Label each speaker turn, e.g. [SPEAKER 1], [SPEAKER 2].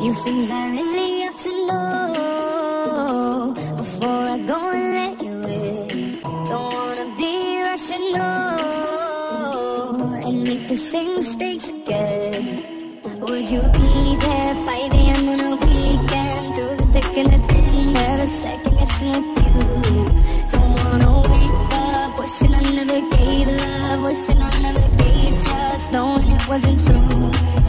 [SPEAKER 1] Few things I really have to know before I go and let you in. Don't wanna be rushing and make the same mistakes again. Would you be there 5 a.m. on a weekend through the thick and the thin? Never second guessing with you. Don't wanna wake up wishing I never gave love, wishing I never gave trust, knowing it wasn't true.